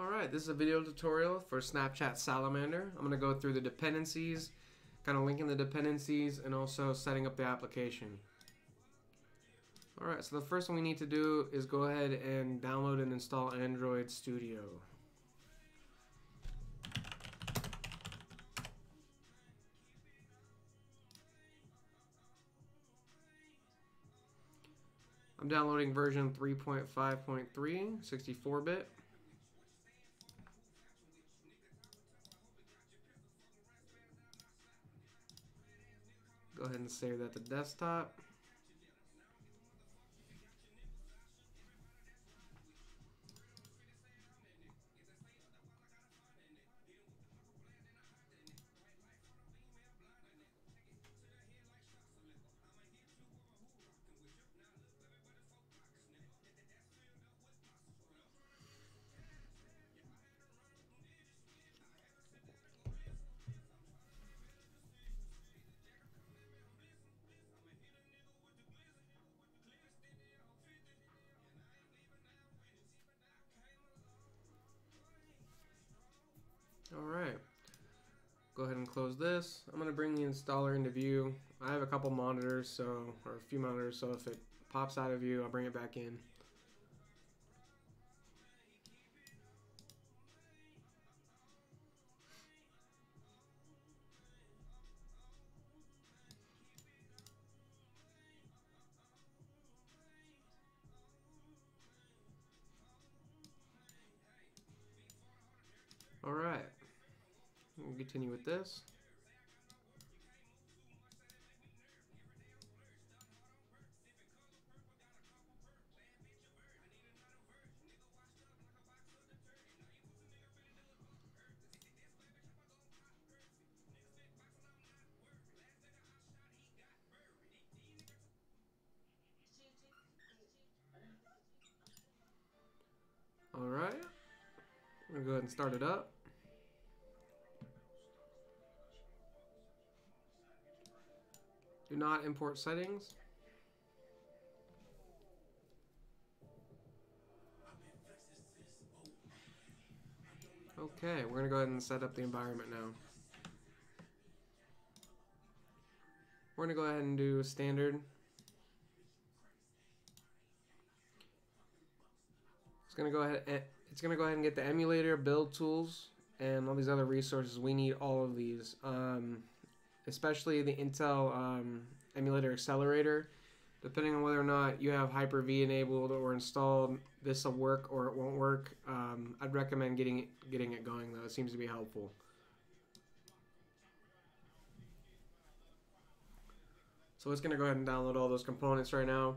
Alright, this is a video tutorial for Snapchat Salamander. I'm going to go through the dependencies, kind of linking the dependencies, and also setting up the application. Alright, so the first thing we need to do is go ahead and download and install Android Studio. I'm downloading version 3.5.3, 64-bit. Save that to desktop. Alright. Go ahead and close this. I'm going to bring the installer into view. I have a couple monitors, so or a few monitors, so if it pops out of view, I'll bring it back in. Alright. We'll continue with this. Alright. I'm going to go ahead and start it up. Do not import settings. Okay, we're going to go ahead and set up the environment now. We're going to go ahead and do a standard. It's going to go ahead eh, it's going to go ahead and get the emulator, build tools, and all these other resources. We need all of these. Um, especially the Intel um, emulator accelerator. Depending on whether or not you have Hyper-V enabled or installed, this will work or it won't work. Um, I'd recommend getting it, getting it going though. It seems to be helpful. So it's going to go ahead and download all those components right now.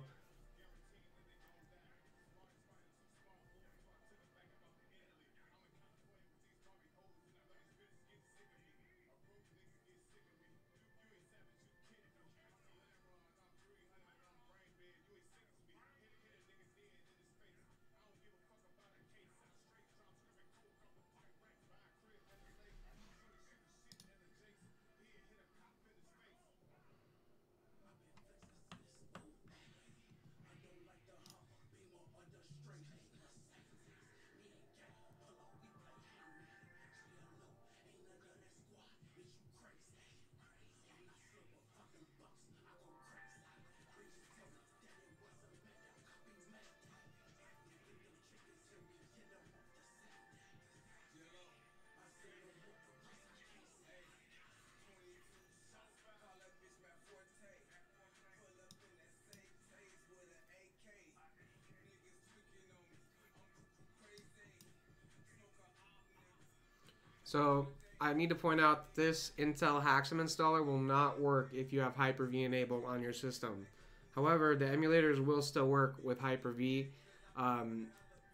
So I need to point out this Intel HAXM installer will not work if you have Hyper-V enabled on your system. However, the emulators will still work with Hyper-V. Um,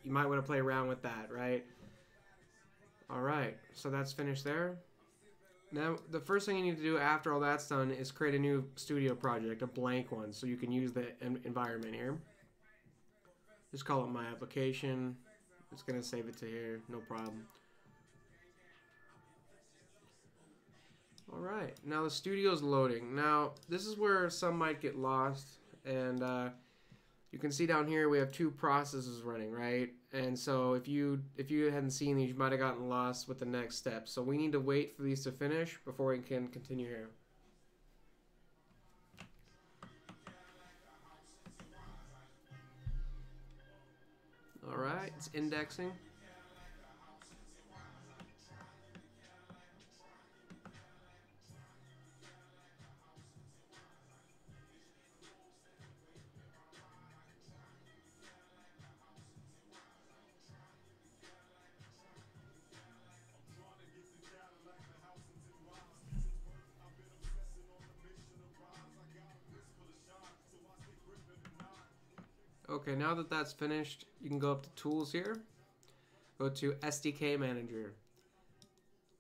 you might want to play around with that, right? Alright, so that's finished there. Now, the first thing you need to do after all that's done is create a new studio project, a blank one, so you can use the environment here. Just call it my application. It's going to save it to here, no problem. Alright, now the studio's loading. Now, this is where some might get lost, and uh, you can see down here we have two processes running, right? and so if you if you hadn't seen these, you might have gotten lost with the next step. So we need to wait for these to finish before we can continue here. All right, it's indexing. Okay, now that that's finished, you can go up to Tools here. Go to SDK Manager.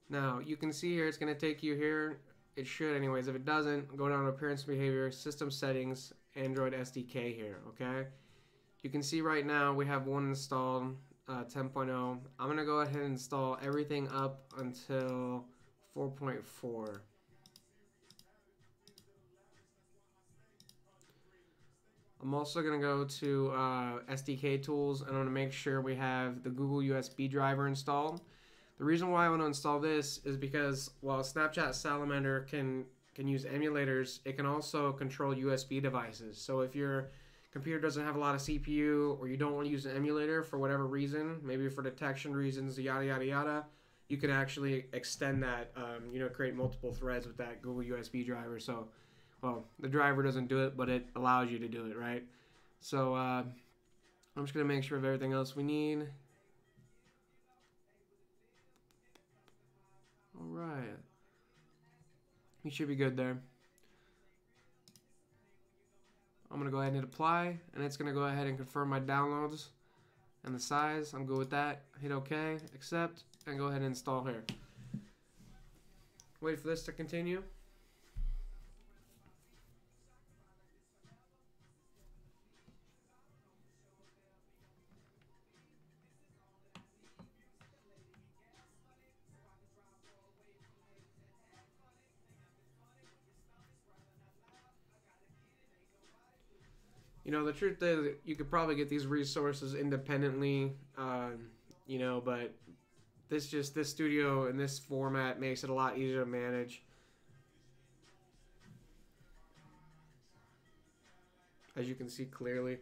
Now, you can see here, it's going to take you here. It should anyways. If it doesn't, go down to Appearance Behavior, System Settings, Android SDK here, okay? You can see right now we have one installed, uh, 10.0. I'm going to go ahead and install everything up until 4.4. I'm also going to go to uh, SDK tools and I'm going to make sure we have the Google USB driver installed. The reason why I want to install this is because while Snapchat Salamander can can use emulators, it can also control USB devices. So if your computer doesn't have a lot of CPU or you don't want to use an emulator for whatever reason, maybe for detection reasons, yada yada yada, you can actually extend that, um, you know, create multiple threads with that Google USB driver. So well, the driver doesn't do it, but it allows you to do it, right? So uh, I'm just going to make sure of everything else we need. All right. You should be good there. I'm going to go ahead and hit apply, and it's going to go ahead and confirm my downloads and the size. I'm good with that. Hit OK, accept, and go ahead and install here. Wait for this to continue. You know the truth is you could probably get these resources independently um, you know but this just this studio in this format makes it a lot easier to manage. As you can see clearly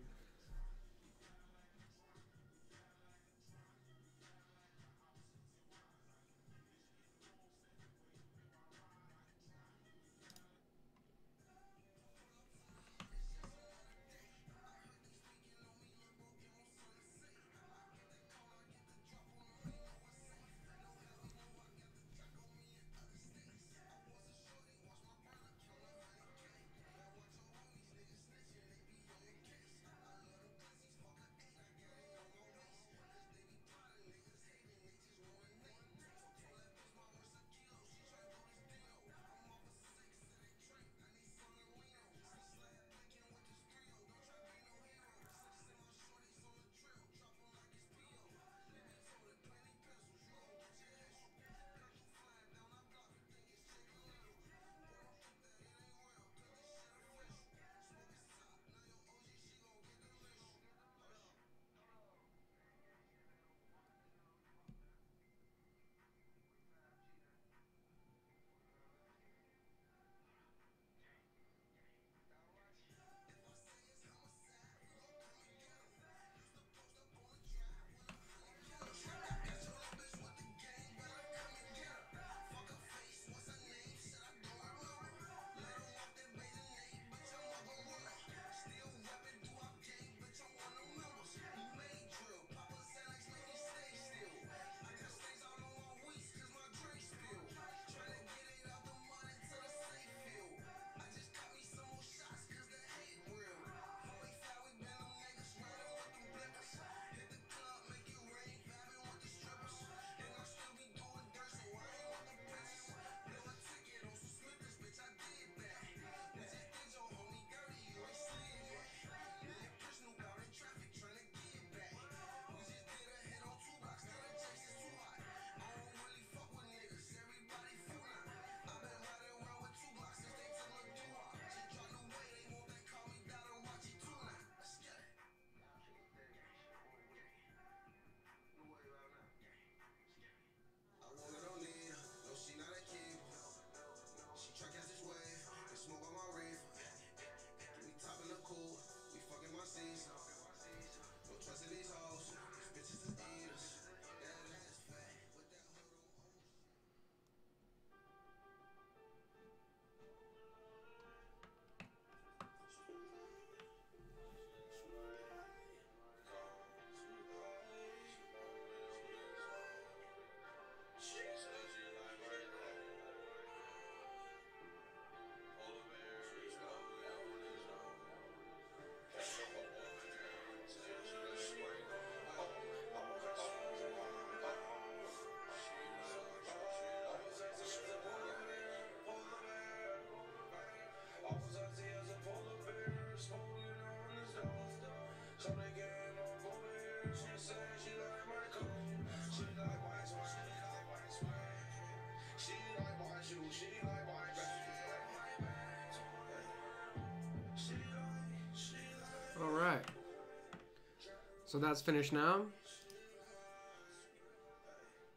So that's finished now.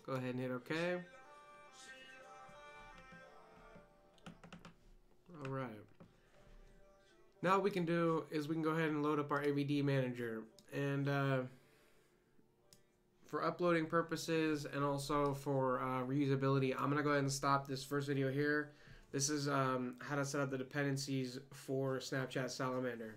Go ahead and hit OK. All right. Now what we can do is we can go ahead and load up our AVD manager. And uh, for uploading purposes and also for uh, reusability, I'm going to go ahead and stop this first video here. This is um, how to set up the dependencies for Snapchat Salamander.